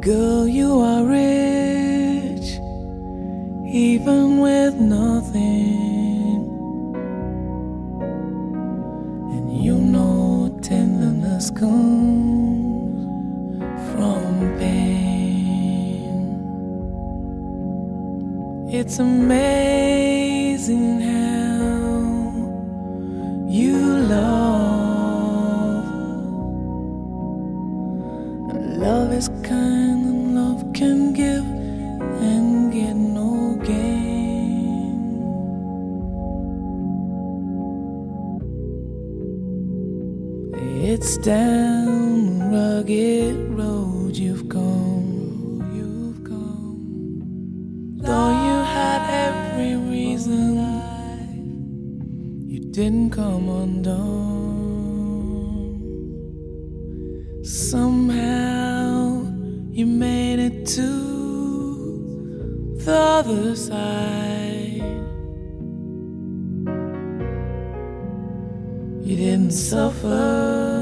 Girl, you are rich, even with nothing. And you know tenderness comes from pain. It's amazing how love is kind and love can give and get no gain. It's down rugged road you've come, you've come. Though you had every reason, you didn't come undone. Somehow the other side. You didn't suffer